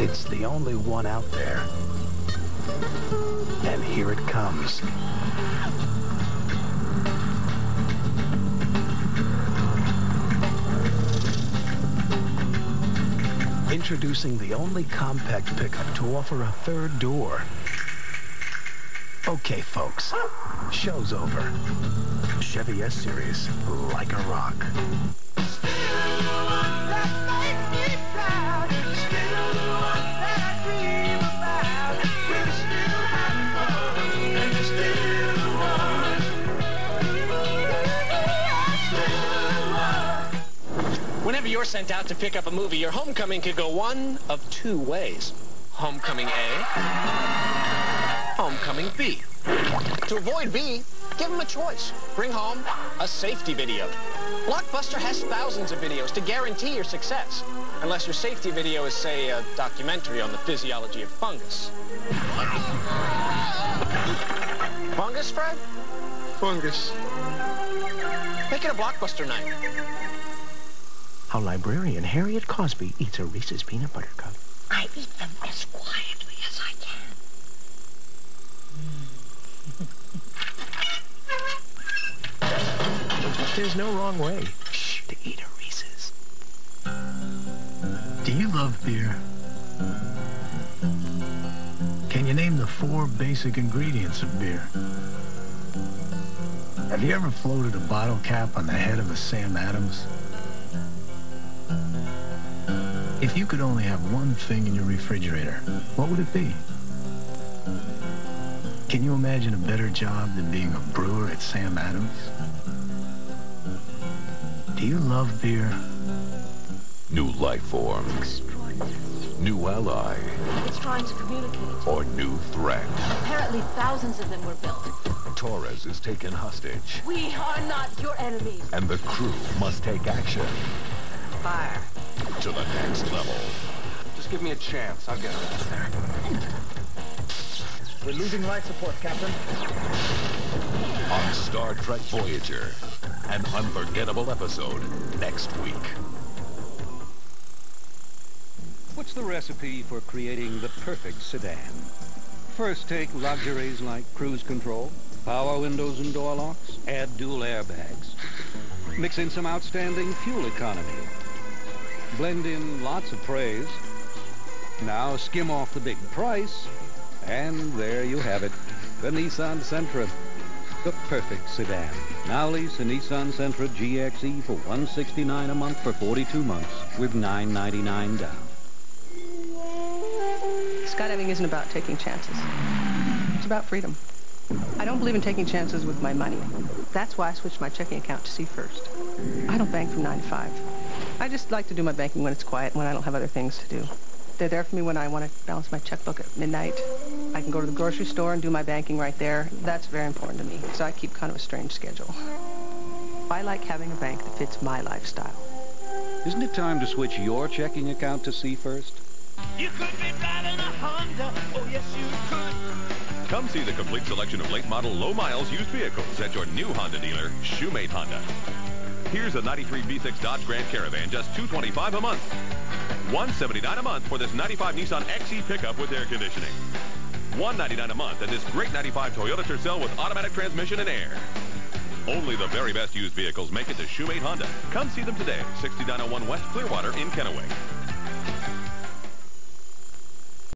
It's the only one out there. And here it comes. Introducing the only compact pickup to offer a third door. Okay, folks. Show's over. Chevy S-Series, like a rock. Whenever you're sent out to pick up a movie, your homecoming could go one of two ways. Homecoming A, homecoming B. To avoid B, give them a choice. Bring home a safety video. Blockbuster has thousands of videos to guarantee your success. Unless your safety video is, say, a documentary on the physiology of fungus. Fungus, Fred? Fungus. Make it a Blockbuster night. How librarian Harriet Cosby eats a Reese's peanut butter cup. I eat them as quietly as I can. There's no wrong way shh, to eat a Reese's. Do you love beer? Can you name the four basic ingredients of beer? Have you ever floated a bottle cap on the head of a Sam Adams? If you could only have one thing in your refrigerator, what would it be? Can you imagine a better job than being a brewer at Sam Adams? Do you love beer? New life form, new ally, It's trying to communicate. or new threat. Apparently thousands of them were built. Torres is taken hostage, We are not your enemies. and the crew must take action Fire. to the next level. Just give me a chance. I'll get her out there. We're losing life support, Captain. On Star Trek Voyager, an unforgettable episode next week. What's the recipe for creating the perfect sedan? First, take luxuries like cruise control, power windows and door locks, add dual airbags. Mix in some outstanding fuel economy. Blend in lots of praise. Now skim off the big price, and there you have it. The Nissan Sentra. The perfect sedan. Now lease a Nissan Sentra GXE for 169 a month for 42 months with 999 down. Skydiving isn't about taking chances. It's about freedom. I don't believe in taking chances with my money. That's why I switched my checking account to Seafirst. I don't bank from 9 to 5. I just like to do my banking when it's quiet, and when I don't have other things to do. They're there for me when I want to balance my checkbook at midnight. I can go to the grocery store and do my banking right there. That's very important to me, so I keep kind of a strange schedule. I like having a bank that fits my lifestyle. Isn't it time to switch your checking account to Seafirst? You could be driving a Honda. Oh, yes, you could. Come see the complete selection of late model, low miles used vehicles at your new Honda dealer, Shoemate Honda. Here's a 93 V6 Dodge Grand Caravan, just 225 a month. 179 a month for this 95 Nissan XE pickup with air conditioning. 199 a month and this great 95 Toyota Tercel with automatic transmission and air. Only the very best used vehicles make it to Shoemate Honda. Come see them today, 6901 West Clearwater in Kennewick.